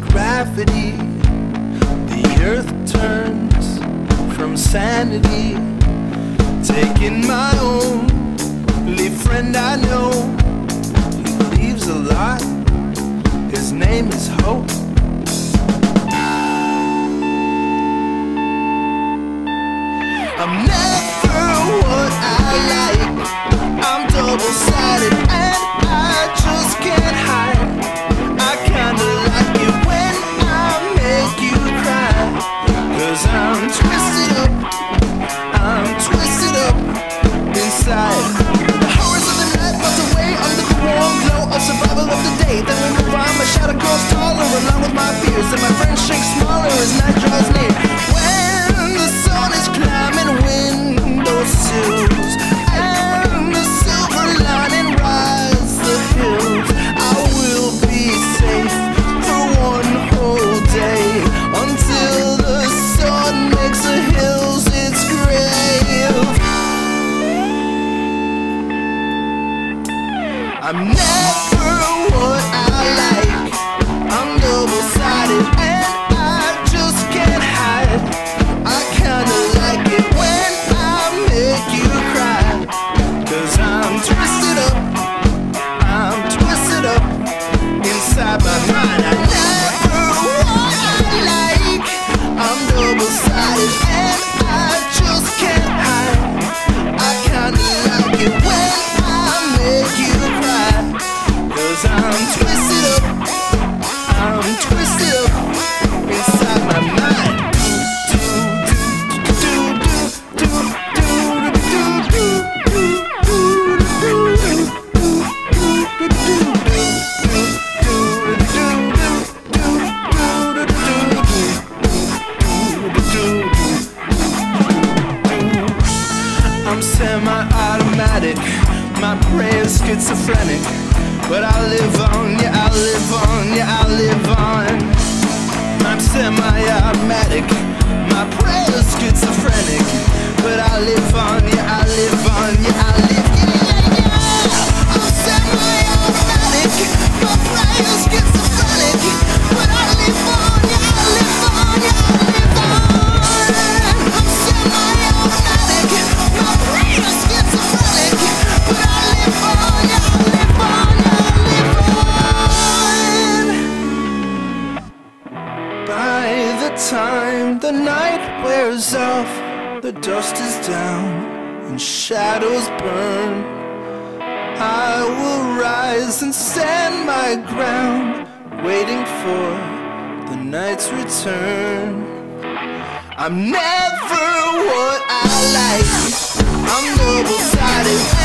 gravity. The earth turns from sanity. Taking my only friend I know. He believes a lot. His name is Hope. I'm never I'm semi-automatic. My brain's schizophrenic. But I live on, yeah, I live on, yeah, I live on. I'm semi-automatic. My prayer's schizophrenic. time, the night wears off, the dust is down, and shadows burn. I will rise and stand my ground, waiting for the night's return. I'm never what I like, I'm double-sided.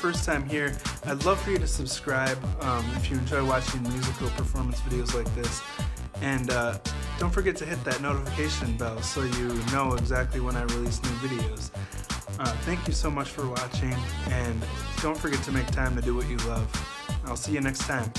first time here, I'd love for you to subscribe um, if you enjoy watching musical performance videos like this. And uh, don't forget to hit that notification bell so you know exactly when I release new videos. Uh, thank you so much for watching, and don't forget to make time to do what you love. I'll see you next time.